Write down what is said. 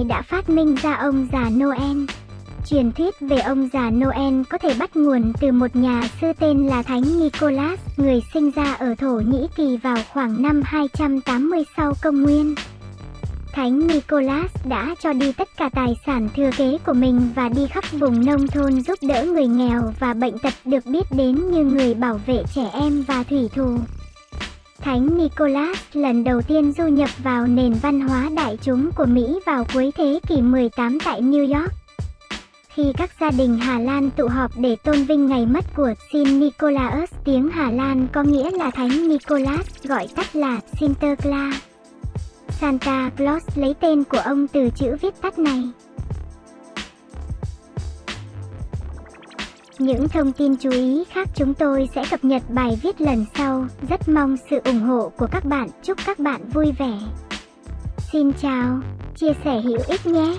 ai đã phát minh ra ông già Noel. Truyền thuyết về ông già Noel có thể bắt nguồn từ một nhà sư tên là Thánh Nicholas, người sinh ra ở Thổ Nhĩ Kỳ vào khoảng năm 280 sau công nguyên. Thánh Nicholas đã cho đi tất cả tài sản thừa kế của mình và đi khắp vùng nông thôn giúp đỡ người nghèo và bệnh tật được biết đến như người bảo vệ trẻ em và thủy thủ. Thánh Nicholas lần đầu tiên du nhập vào nền văn hóa đại chúng của Mỹ vào cuối thế kỷ 18 tại New York. Khi các gia đình Hà Lan tụ họp để tôn vinh ngày mất của Saint Nicholas, tiếng Hà Lan có nghĩa là Thánh Nicholas, gọi tắt là Sinterklaas. Santa Claus lấy tên của ông từ chữ viết tắt này. Những thông tin chú ý khác chúng tôi sẽ cập nhật bài viết lần sau. Rất mong sự ủng hộ của các bạn. Chúc các bạn vui vẻ. Xin chào, chia sẻ hữu ích nhé.